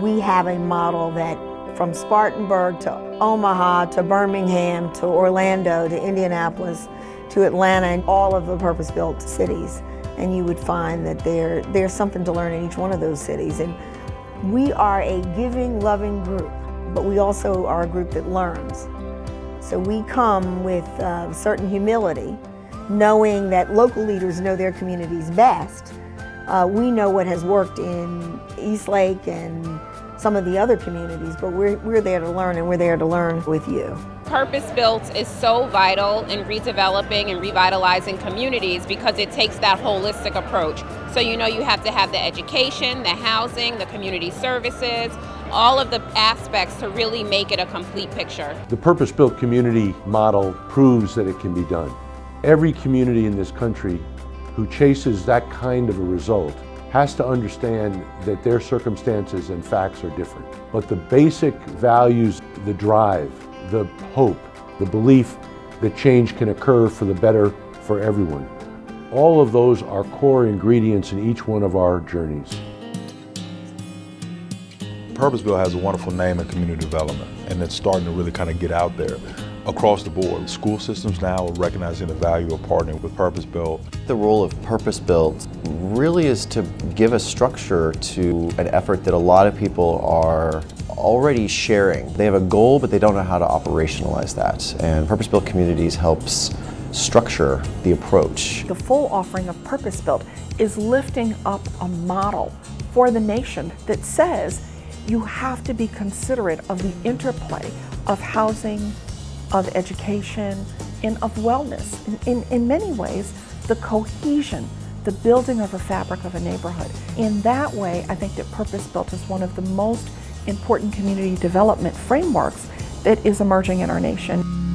we have a model that from Spartanburg to Omaha to Birmingham to Orlando to Indianapolis to Atlanta and all of the purpose-built cities. And you would find that there, there's something to learn in each one of those cities. And we are a giving, loving group, but we also are a group that learns. So we come with uh, certain humility, knowing that local leaders know their communities best. Uh, we know what has worked in Eastlake and some of the other communities, but we're, we're there to learn and we're there to learn with you. Purpose Built is so vital in redeveloping and revitalizing communities because it takes that holistic approach. So, you know, you have to have the education, the housing, the community services, all of the aspects to really make it a complete picture. The Purpose Built community model proves that it can be done. Every community in this country who chases that kind of a result has to understand that their circumstances and facts are different. But the basic values, the drive, the hope, the belief that change can occur for the better for everyone, all of those are core ingredients in each one of our journeys. Purpose Built has a wonderful name in community development, and it's starting to really kind of get out there across the board. School systems now are recognizing the value of partnering with Purpose Built. The role of Purpose Built really is to give a structure to an effort that a lot of people are already sharing. They have a goal, but they don't know how to operationalize that. And Purpose Built Communities helps structure the approach. The full offering of Purpose Built is lifting up a model for the nation that says you have to be considerate of the interplay of housing, of education, and of wellness. In, in, in, many ways, the cohesion, the building of a fabric of a neighborhood. In that way, I think that Purpose Built is one of the most important community development frameworks that is emerging in our nation.